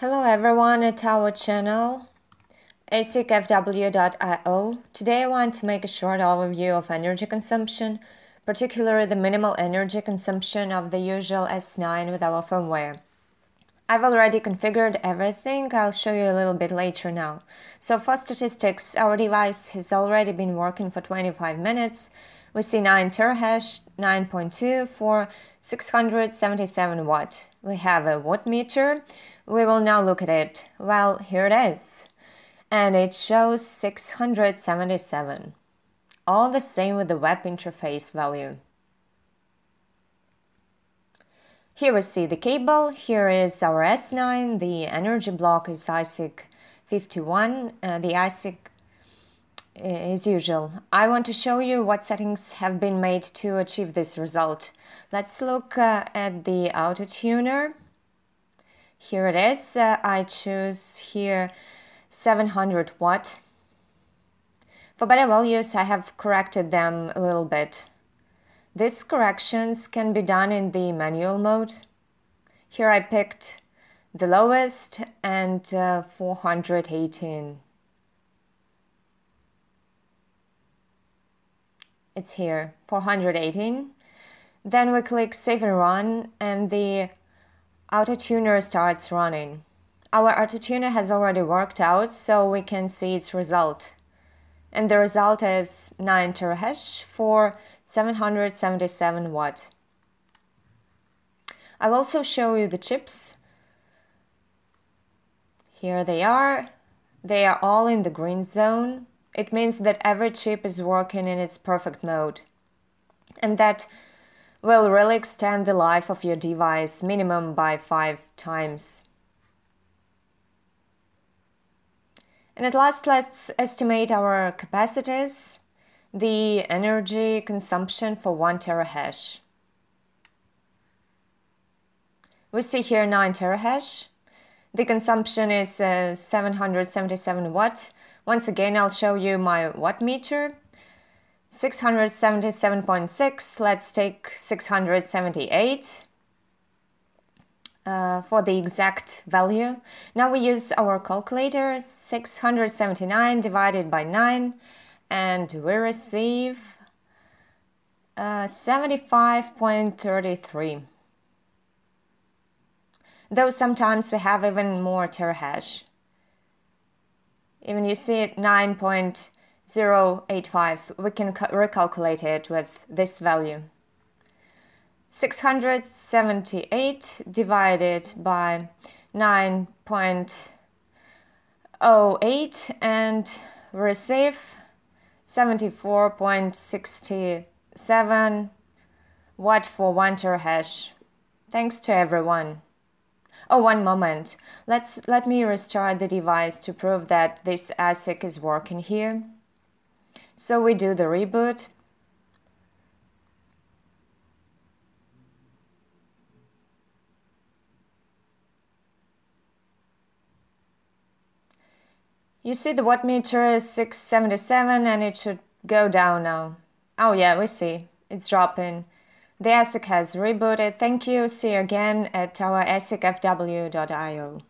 Hello everyone at our channel asicfw.io. Today I want to make a short overview of energy consumption, particularly the minimal energy consumption of the usual S9 with our firmware. I've already configured everything, I'll show you a little bit later now. So for statistics, our device has already been working for 25 minutes. We see 9 terahash, 9.2 for 677 watt. We have a watt meter, we will now look at it. Well, here it is. And it shows 677. All the same with the web interface value. Here we see the cable, here is our S9, the energy block is ISIC 51, uh, the ASIC as usual. I want to show you what settings have been made to achieve this result. Let's look uh, at the auto tuner. Here it is. Uh, I choose here 700 watt. For better values, I have corrected them a little bit. These corrections can be done in the manual mode. Here I picked the lowest and uh, 418. It's here, 418. Then we click Save and Run and the AutoTuner starts running. Our AutoTuner has already worked out, so we can see its result. And the result is 9 terahash for 777 watt. I'll also show you the chips. Here they are. They are all in the green zone. It means that every chip is working in its perfect mode. And that will really extend the life of your device minimum by 5 times. And at last, let's estimate our capacities, the energy consumption for 1 terahash. We see here 9 terahash. The consumption is uh, 777 watt. Once again, I'll show you my watt meter. 677.6, let's take 678 uh, for the exact value. Now we use our calculator, 679 divided by 9, and we receive uh, 75.33. Though sometimes we have even more terahash. Even you see it 9. 0.85, we can recalculate it with this value. 678 divided by 9.08 and receive 74.67 watt for 1 terahash. Thanks to everyone. Oh, one moment. Let's let me restart the device to prove that this ASIC is working here. So we do the reboot. You see the watt meter is 677 and it should go down now. Oh yeah, we see. It's dropping. The ASIC has rebooted. Thank you. See you again at our asicfw.io.